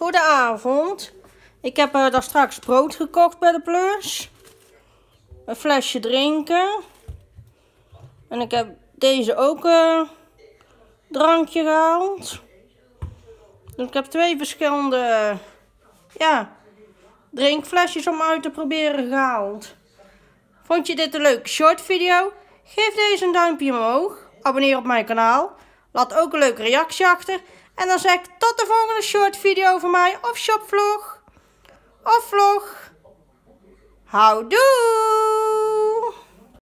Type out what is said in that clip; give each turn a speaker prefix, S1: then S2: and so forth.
S1: Goedenavond. Ik heb uh, daar straks brood gekocht bij de Plus. Een flesje drinken. En ik heb deze ook uh, drankje gehaald. Ik heb twee verschillende ja, drinkflesjes om uit te proberen gehaald. Vond je dit een leuke short video? Geef deze een duimpje omhoog. Abonneer op mijn kanaal. Laat ook een leuke reactie achter. En dan zeg ik tot de volgende short video van mij of shopvlog of vlog. Houdoe!